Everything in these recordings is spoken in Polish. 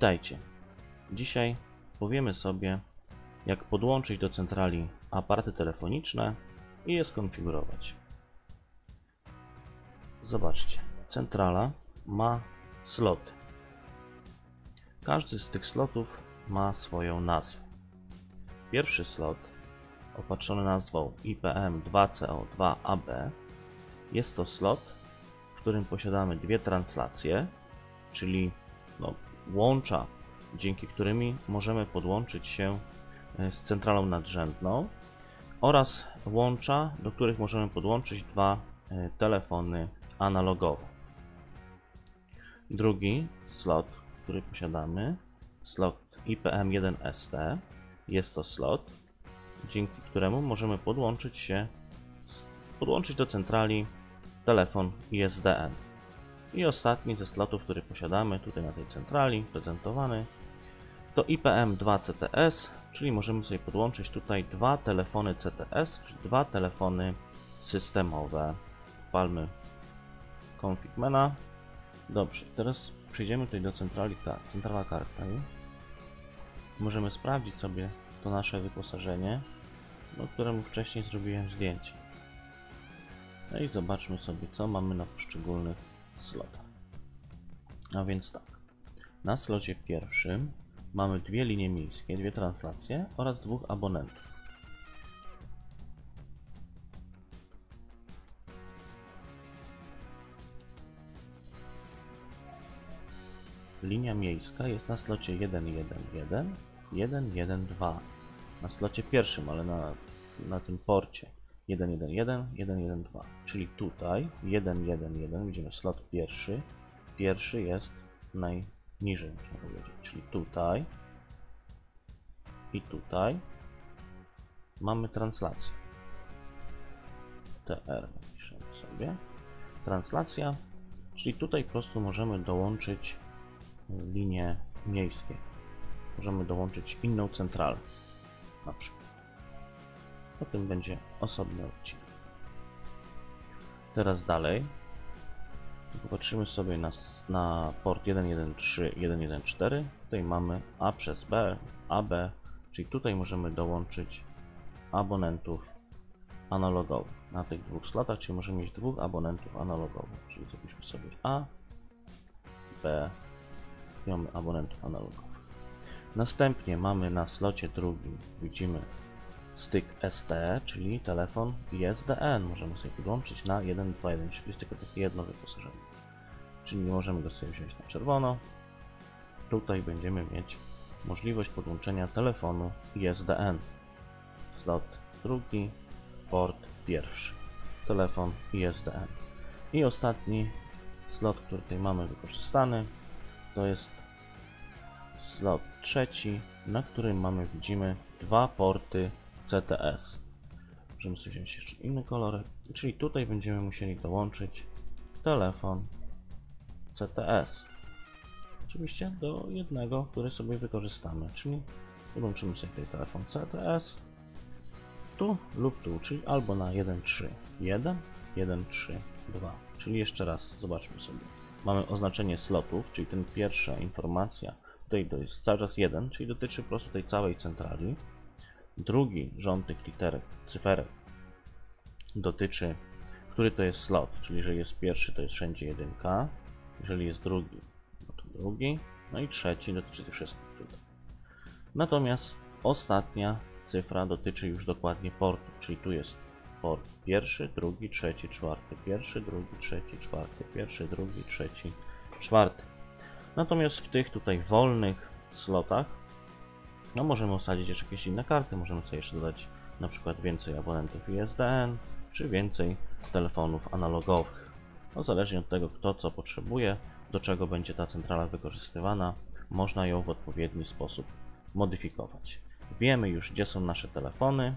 Witajcie. Dzisiaj powiemy sobie, jak podłączyć do centrali aparaty telefoniczne i je skonfigurować. Zobaczcie, centrala ma sloty. Każdy z tych slotów ma swoją nazwę. Pierwszy slot, opatrzony nazwą IPM2CO2AB, jest to slot, w którym posiadamy dwie translacje, czyli no, łącza, dzięki którymi możemy podłączyć się e, z centralą nadrzędną oraz łącza, do których możemy podłączyć dwa e, telefony analogowe. Drugi slot, który posiadamy, slot IPM1ST, jest to slot, dzięki któremu możemy podłączyć się, podłączyć do centrali telefon ISDN. I ostatni ze slotów, który posiadamy tutaj na tej centrali, prezentowany, to IPM2CTS, czyli możemy sobie podłączyć tutaj dwa telefony CTS, czyli dwa telefony systemowe. Palmy configmana. Dobrze, teraz przejdziemy tutaj do centrali, centrala karta. Możemy sprawdzić sobie to nasze wyposażenie, do któremu wcześniej zrobiłem zdjęcie. No i zobaczmy sobie, co mamy na poszczególnych slotach. A więc tak, na slocie pierwszym mamy dwie linie miejskie, dwie translacje oraz dwóch abonentów. Linia miejska jest na slocie 111, 112. Na slocie pierwszym, ale na, na tym porcie 111, 112. Czyli tutaj 111, widzimy slot pierwszy. Pierwszy jest najniżej, można powiedzieć. Czyli tutaj i tutaj mamy translację. TR napiszemy sobie. Translacja, czyli tutaj po prostu możemy dołączyć linie miejskie. Możemy dołączyć inną centralę na przykład. O tym będzie osobny odcinek. Teraz dalej. Popatrzymy sobie na, na port 113 i 114. Tutaj mamy A przez B, AB, czyli tutaj możemy dołączyć abonentów analogowych na tych dwóch slotach, czyli możemy mieć dwóch abonentów analogowych, czyli zrobiliśmy sobie A, B, mamy abonentów analogowych. Następnie mamy na slocie drugim, widzimy styk ST, czyli telefon ISDN. Możemy sobie podłączyć na 1.2.1, czyli jest tylko takie jedno wyposażenie. Czyli możemy go sobie wziąć na czerwono. Tutaj będziemy mieć możliwość podłączenia telefonu ISDN. Slot drugi, port pierwszy. Telefon ISDN. I ostatni slot, który tutaj mamy wykorzystany, to jest slot trzeci, na którym mamy, widzimy, dwa porty CTS. Możemy sobie wziąć jeszcze inny kolor, czyli tutaj będziemy musieli dołączyć telefon CTS. Oczywiście do jednego, który sobie wykorzystamy, czyli podłączymy sobie tutaj telefon CTS tu lub tu, czyli albo na 1.3.1, 1.3.2. Czyli jeszcze raz zobaczmy sobie. Mamy oznaczenie slotów, czyli ten pierwsza informacja tutaj to jest cały czas 1, czyli dotyczy po prostu tej całej centrali. Drugi rząd tych literek, cyferek dotyczy, który to jest slot, czyli jeżeli jest pierwszy, to jest wszędzie jedynka, jeżeli jest drugi, no to drugi, no i trzeci dotyczy tych wszystkich tutaj. Natomiast ostatnia cyfra dotyczy już dokładnie portu, czyli tu jest port pierwszy, drugi, trzeci, czwarty, pierwszy, drugi, trzeci, czwarty, pierwszy, drugi, trzeci, czwarty. Natomiast w tych tutaj wolnych slotach no możemy osadzić jeszcze jakieś inne karty, możemy sobie jeszcze dodać na przykład więcej abonentów ISDN, czy więcej telefonów analogowych. No zależnie od tego, kto co potrzebuje, do czego będzie ta centrala wykorzystywana, można ją w odpowiedni sposób modyfikować. Wiemy już, gdzie są nasze telefony,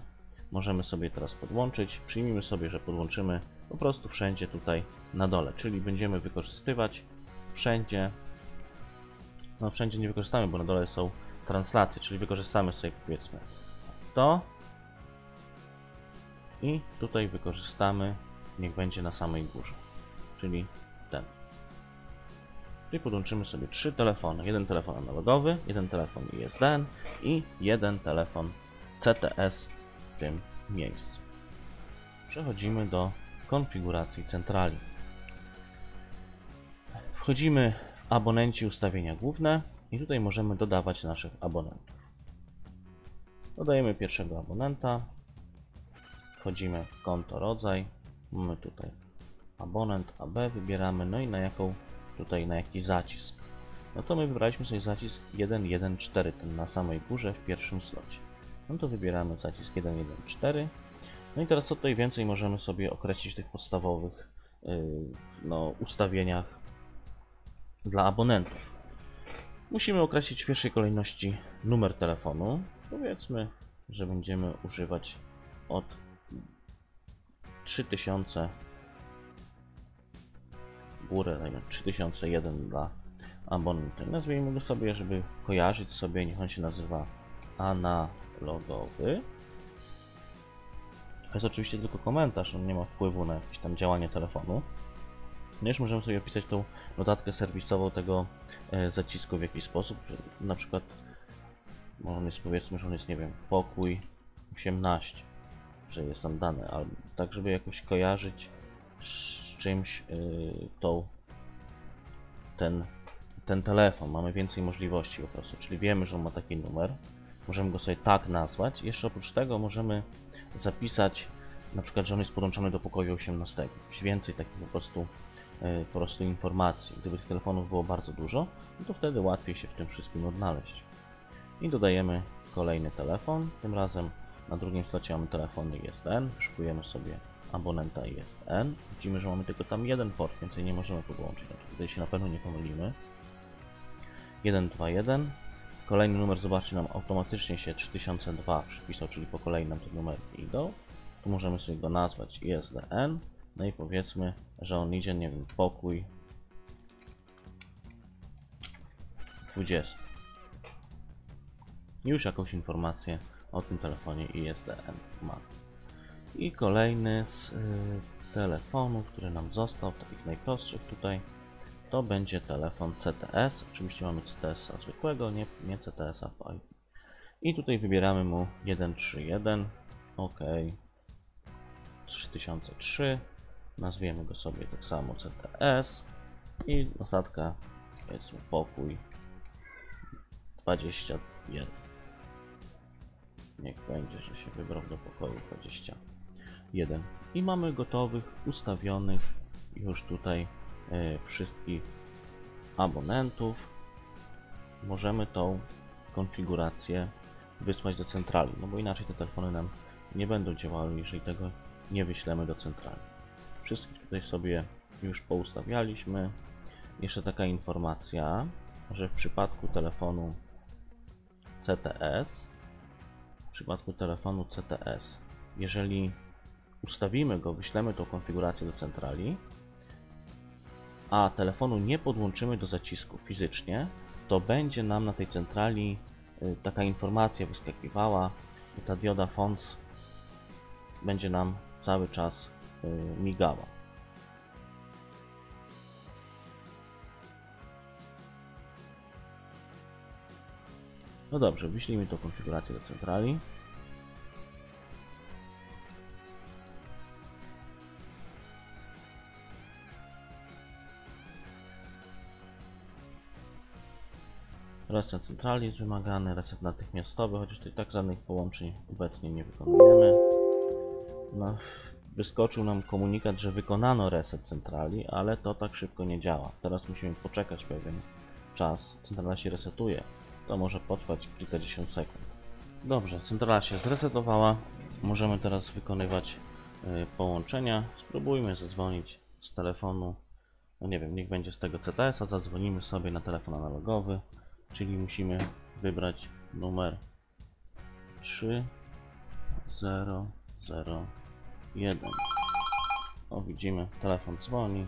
możemy sobie teraz podłączyć. Przyjmijmy sobie, że podłączymy po prostu wszędzie tutaj na dole, czyli będziemy wykorzystywać wszędzie, no wszędzie nie wykorzystamy, bo na dole są translację, czyli wykorzystamy sobie powiedzmy to i tutaj wykorzystamy, niech będzie na samej górze, czyli ten. Tutaj podłączymy sobie trzy telefony. Jeden telefon analogowy, jeden telefon ISDN i jeden telefon CTS w tym miejscu. Przechodzimy do konfiguracji centrali. Wchodzimy w abonenci ustawienia główne i tutaj możemy dodawać naszych abonentów. Dodajemy pierwszego abonenta. Wchodzimy w konto rodzaj. Mamy tutaj abonent AB, wybieramy no i na jaką tutaj na jaki zacisk. No to my wybraliśmy sobie zacisk 114, ten na samej górze w pierwszym slocie. No to wybieramy zacisk 114. No i teraz co tutaj więcej możemy sobie określić w tych podstawowych yy, no, ustawieniach dla abonentów. Musimy określić w pierwszej kolejności numer telefonu. Powiedzmy, że będziemy używać od 3000 górę, dajmy 3001 dla abonenta. Nazwijmy go sobie, żeby kojarzyć sobie, niech on się nazywa analogowy. To jest oczywiście tylko komentarz, on nie ma wpływu na jakieś tam działanie telefonu. No już możemy sobie opisać tą notatkę serwisową tego e, zacisku w jakiś sposób, na przykład on jest powiedzmy, że on jest, nie wiem, pokój 18, że jest tam dane, ale tak, żeby jakoś kojarzyć z czymś yy, tą, ten, ten telefon. Mamy więcej możliwości po prostu, czyli wiemy, że on ma taki numer. Możemy go sobie tak nazwać. Jeszcze oprócz tego możemy zapisać na przykład, że on jest podłączony do pokoju 18. Więcej takich po prostu, po prostu informacji. Gdyby tych telefonów było bardzo dużo, to wtedy łatwiej się w tym wszystkim odnaleźć. I dodajemy kolejny telefon. Tym razem na drugim slocie mamy telefony ISDN. Wyszukujemy sobie abonenta ISDN. Widzimy, że mamy tylko tam jeden port, więcej nie możemy podłączyć. No tutaj się na pewno nie pomylimy. 121. Kolejny numer, zobaczcie, nam automatycznie się 3002 przypisał, czyli po kolei nam te numery idą. Tu możemy sobie go nazwać ISDN. No i powiedzmy, że on idzie, nie wiem, pokój 20. Już jakąś informację o tym telefonie ISDN ma. I kolejny z y, telefonów, który nam został, takich najprostszych tutaj, to będzie telefon CTS. Oczywiście mamy CTS-a zwykłego, nie, nie CTS-a PI. I tutaj wybieramy mu 131, OK, 3003, nazwiemy go sobie tak samo CTS i ostatka jest pokój 21. Niech będzie, że się wybrał do pokoju 21. I mamy gotowych, ustawionych już tutaj e, wszystkich abonentów. Możemy tą konfigurację wysłać do centrali, no bo inaczej te telefony nam nie będą działały, jeżeli tego nie wyślemy do centrali. Wszystkich tutaj sobie już poustawialiśmy. Jeszcze taka informacja, że w przypadku telefonu CTS w przypadku telefonu CTS, jeżeli ustawimy go, wyślemy tą konfigurację do centrali, a telefonu nie podłączymy do zacisku fizycznie, to będzie nam na tej centrali y, taka informacja wyskakiwała i ta dioda FONS będzie nam cały czas migała. No dobrze, wyślijmy tą konfigurację do centrali. Reset centrali jest wymagany, reset natychmiastowy, chociaż tutaj tak żadnych połączeń obecnie nie wykonujemy. No, wyskoczył nam komunikat, że wykonano reset centrali, ale to tak szybko nie działa. Teraz musimy poczekać pewien czas. Centrala się resetuje to może potrwać kilkadziesiąt sekund. Dobrze, centrala się zresetowała. Możemy teraz wykonywać y, połączenia. Spróbujmy zadzwonić z telefonu. No nie wiem, niech będzie z tego CTS-a. Zadzwonimy sobie na telefon analogowy, czyli musimy wybrać numer jeden. O, widzimy, telefon dzwoni.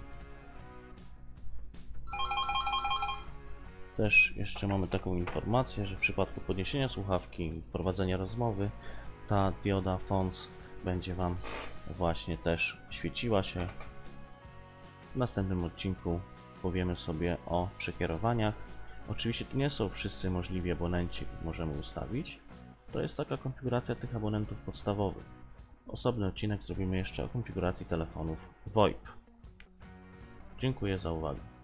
Też jeszcze mamy taką informację, że w przypadku podniesienia słuchawki i prowadzenia rozmowy ta dioda FONS będzie Wam właśnie też świeciła się. W następnym odcinku powiemy sobie o przekierowaniach. Oczywiście to nie są wszyscy możliwi abonenci, możemy ustawić. To jest taka konfiguracja tych abonentów podstawowych. Osobny odcinek zrobimy jeszcze o konfiguracji telefonów VoIP. Dziękuję za uwagę.